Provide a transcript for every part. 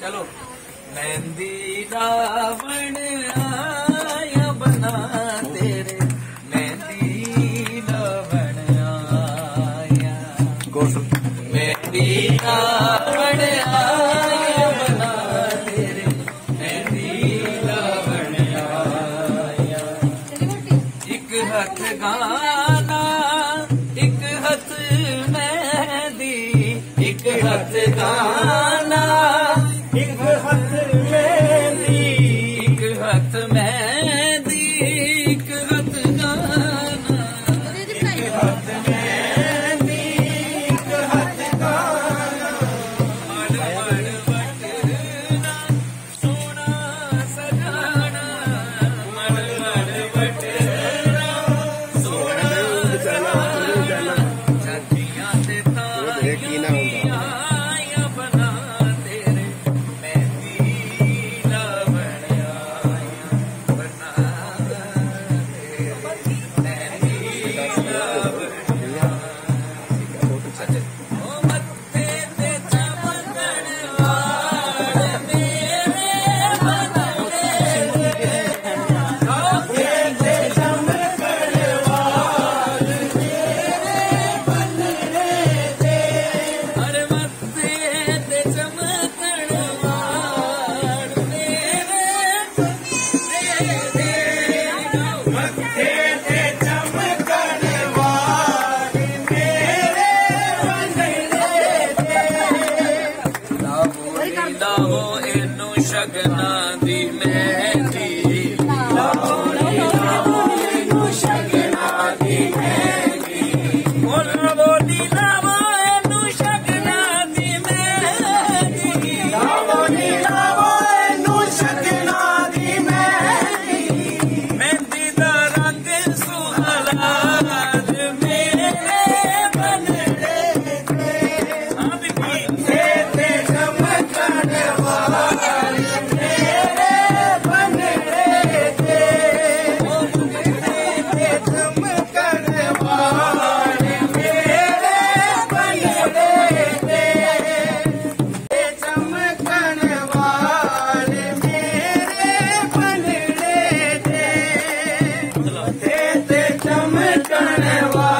चलो। मेहंदी रावण ठिकाना Never.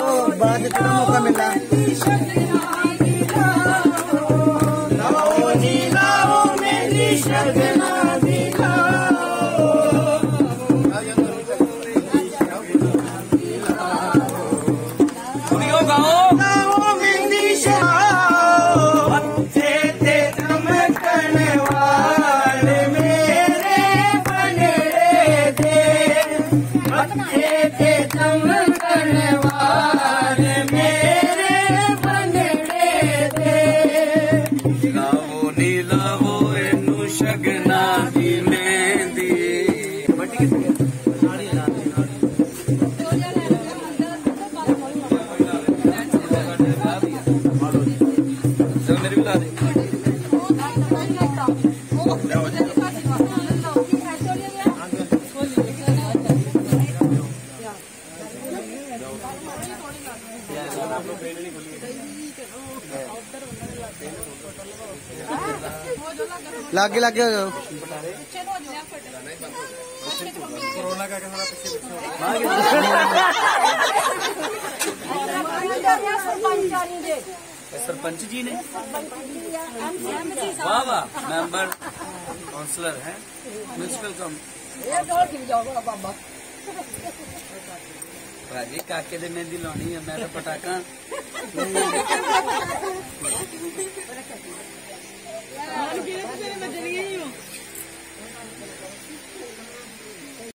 ¡Suscríbete al canal! लागे लागे। हो जाओ सरपंच जी ने। वाह वाह मेंबर काउंसलर है म्यूनसिपल काउंसिल राज़ी काके दे मेहंदी लानी है मैं तो पटाखा Olha que